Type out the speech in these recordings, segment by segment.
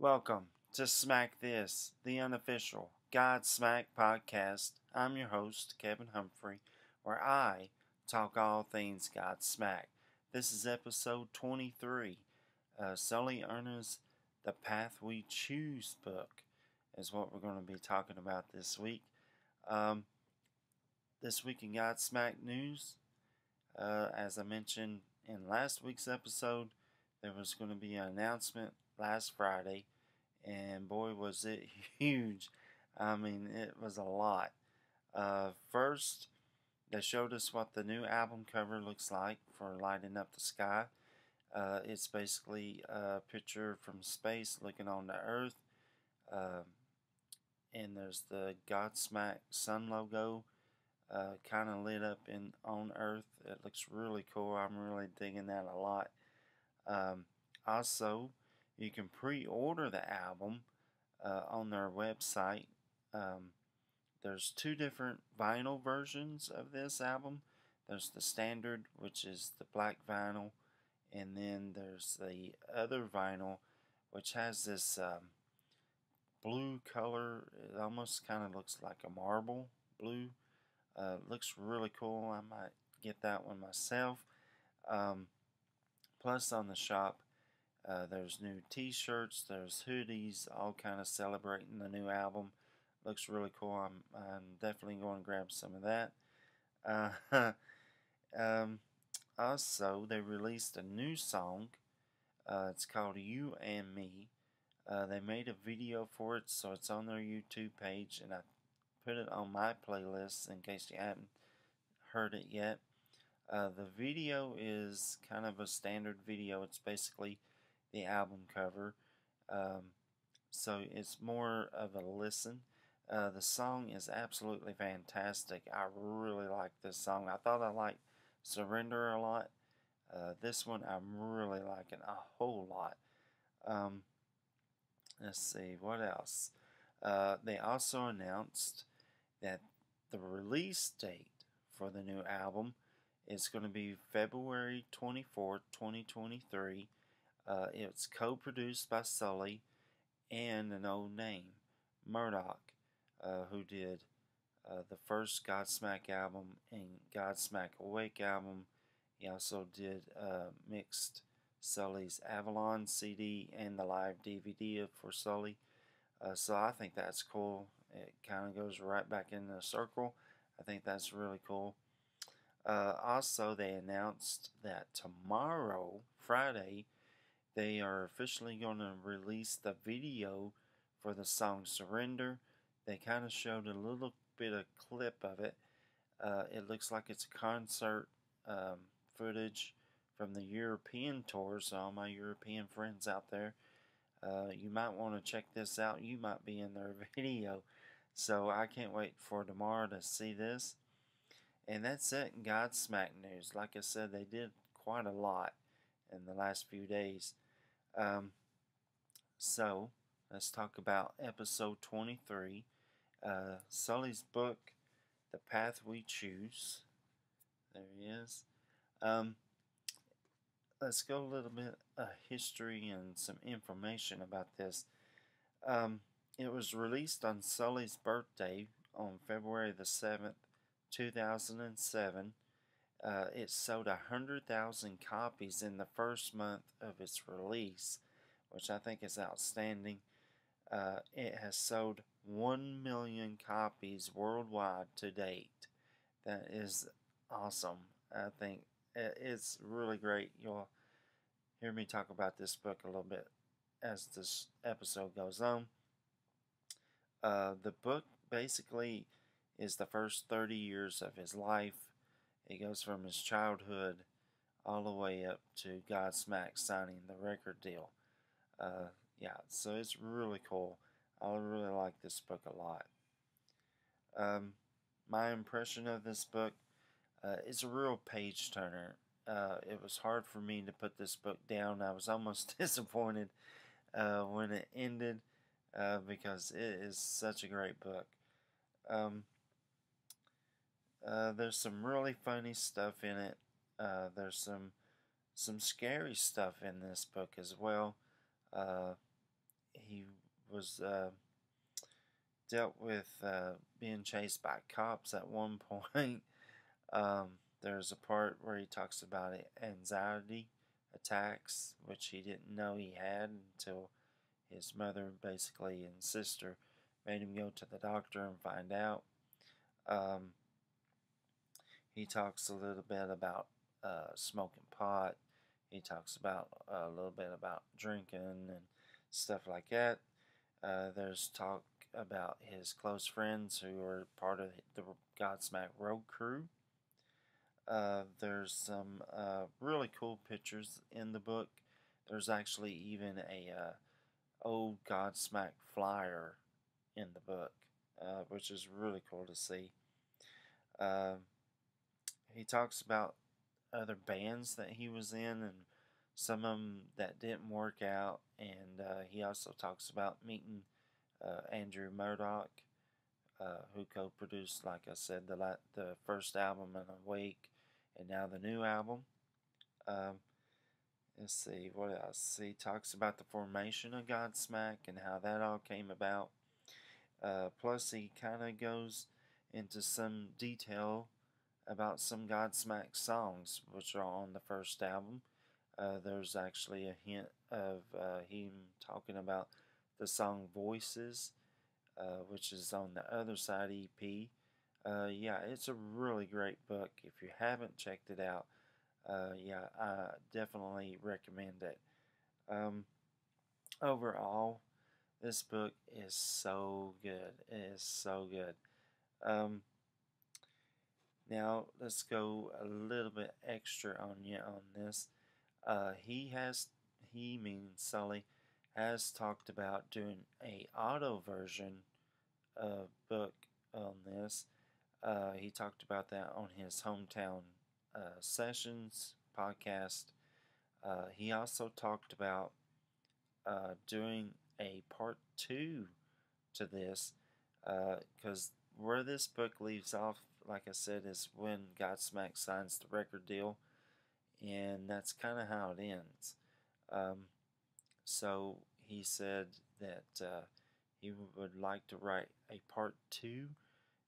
Welcome to Smack This, the unofficial Godsmack podcast. I'm your host, Kevin Humphrey, where I talk all things Godsmack. This is episode 23. Uh, Sully Erna's The Path We Choose book is what we're going to be talking about this week. Um, this week in Godsmack news, uh, as I mentioned in last week's episode, there was going to be an announcement last Friday, and boy, was it huge! I mean, it was a lot. Uh, first, they showed us what the new album cover looks like for Lighting Up the Sky. Uh, it's basically a picture from space looking on the Earth, uh, and there's the Godsmack Sun logo. Uh, kind of lit up in on Earth. It looks really cool. I'm really digging that a lot. Um, also, you can pre-order the album uh, on their website. Um, there's two different vinyl versions of this album. There's the standard, which is the black vinyl, and then there's the other vinyl, which has this um, blue color. It almost kind of looks like a marble blue. Uh, looks really cool. I might get that one myself. Um, plus, on the shop, uh, there's new T-shirts, there's hoodies, all kind of celebrating the new album. Looks really cool. I'm, I'm definitely going to grab some of that. Uh, um, also, they released a new song. Uh, it's called "You and Me." Uh, they made a video for it, so it's on their YouTube page, and I put it on my playlist in case you haven't heard it yet. Uh, the video is kind of a standard video. It's basically the album cover. Um, so it's more of a listen. Uh, the song is absolutely fantastic. I really like this song. I thought I liked Surrender a lot. Uh, this one I'm really liking a whole lot. Um, let's see, what else? Uh, they also announced that the release date for the new album is going to be February 24th, 2023. Uh, it's co produced by Sully and an old name, Murdock, uh, who did uh, the first Godsmack album and Godsmack Awake album. He also did uh, mixed Sully's Avalon CD and the live DVD for Sully. Uh, so I think that's cool. It kind of goes right back in the circle. I think that's really cool. Uh, also, they announced that tomorrow, Friday, they are officially going to release the video for the song Surrender. They kind of showed a little bit of clip of it. Uh, it looks like it's concert um, footage from the European tour. So, all my European friends out there, uh, you might want to check this out. You might be in their video. So, I can't wait for tomorrow to see this. And that's it in Godsmack news. Like I said, they did quite a lot in the last few days. Um, so, let's talk about episode 23. Uh, Sully's book, The Path We Choose. There he is. Um, let's go a little bit of history and some information about this. Um, it was released on Sully's birthday on February the 7th, 2007. Uh, it sold 100,000 copies in the first month of its release, which I think is outstanding. Uh, it has sold 1 million copies worldwide to date. That is awesome. I think it's really great. You'll hear me talk about this book a little bit as this episode goes on. Uh, the book basically is the first 30 years of his life. It goes from his childhood all the way up to Godsmack signing the record deal. Uh, yeah, so it's really cool. I really like this book a lot. Um, my impression of this book uh, is a real page turner. Uh, it was hard for me to put this book down. I was almost disappointed uh, when it ended uh, because it is such a great book. Um, uh, there's some really funny stuff in it. Uh, there's some some scary stuff in this book as well. he was uh, dealt with uh, being chased by cops at one point. um, there's a part where he talks about anxiety attacks, which he didn't know he had until his mother, basically, and sister made him go to the doctor and find out. Um, he talks a little bit about uh, smoking pot. He talks about uh, a little bit about drinking and stuff like that. Uh, there's talk about his close friends who are part of the Godsmack Road Crew. Uh, there's some uh, really cool pictures in the book. There's actually even a uh, old Godsmack flyer in the book, which is really cool to see. He talks about other bands that he was in and some of them that didn't work out, and uh, he also talks about meeting uh, Andrew Murdock, uh, who co-produced, like I said, the la- the first album in Awake, and now the new album. Um, let's see what else. He talks about the formation of Godsmack and how that all came about. Uh, plus, he kind of goes into some detail about some Godsmack songs, which are on the first album. Uh, there's actually a hint of uh, him talking about the song Voices, uh, which is on the other side EP. Uh, yeah, it's a really great book. If you haven't checked it out, uh, yeah, I definitely recommend it. Um, overall, this book is so good. It is so good. Um, now let's go a little bit extra on you on this. Uh, he has, he means Sully, has talked about doing a auto version of book on this. Uh, he talked about that on his hometown uh, sessions podcast. Uh, he also talked about uh, doing a part two to this because uh, where this book leaves off, like I said, is when Godsmack signs the record deal, and that's kind of how it ends. Um, so he said that uh, he would like to write a part two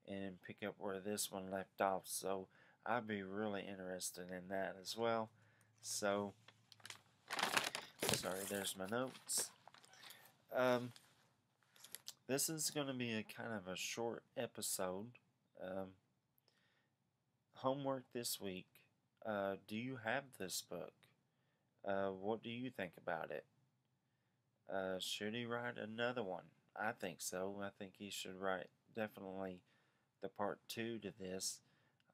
and pick up where this one left off. So I'd be really interested in that as well. So, sorry, there's my notes. Um, this is going to be a kind of a short episode. Um, homework this week. Uh, do you have this book? Uh, what do you think about it? Uh, should he write another one? I think so. I think he should write definitely the part two to this.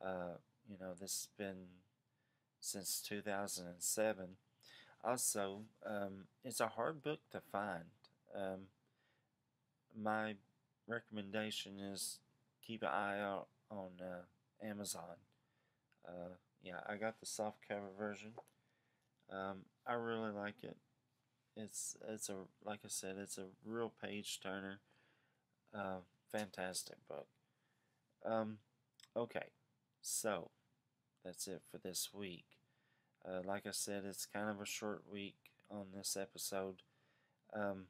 Uh, you know, this has been since 2007. Also, um, it's a hard book to find. Um, my recommendation is keep an eye out on uh, Amazon. Uh, yeah, I got the soft cover version. Um, I really like it. It's it's a like I said, it's a real page turner. Uh, fantastic book. Um, okay, so that's it for this week. Uh, like I said, it's kind of a short week on this episode. Um,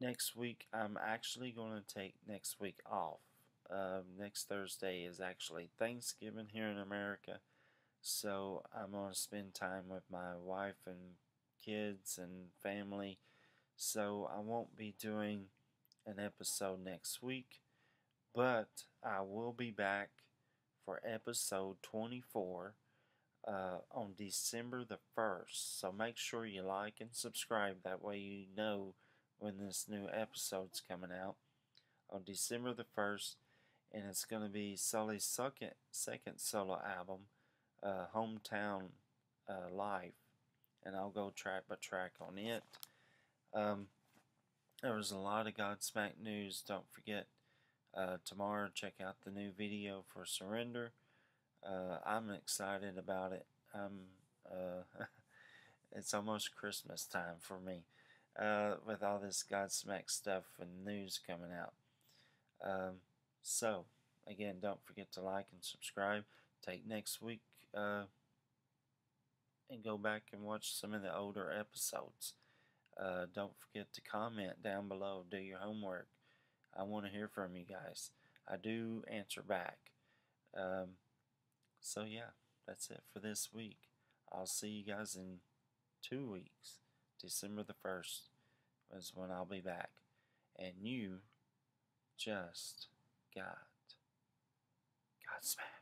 next week, I'm actually going to take next week off. Um, next Thursday is actually Thanksgiving here in America. So I'm going to spend time with my wife and kids and family. So I won't be doing an episode next week, but I will be back for episode 24 uh, on December the 1st. So make sure you like and subscribe. That way you know when this new episode's coming out on December the 1st. And it's going to be Sully's second, second solo album uh, hometown uh, life, and I'll go track by track on it. Um, there was a lot of Godsmack news. Don't forget uh, tomorrow. Check out the new video for Surrender. Uh, I'm excited about it. I'm. Uh, it's almost Christmas time for me uh, with all this Godsmack stuff and news coming out. Um, so again, don't forget to like and subscribe. Take next week uh, and go back and watch some of the older episodes. Uh, don't forget to comment down below. Do your homework. I want to hear from you guys. I do answer back. Um, so, yeah, that's it for this week. I'll see you guys in two weeks. December the 1st is when I'll be back. And you just got Godsmack.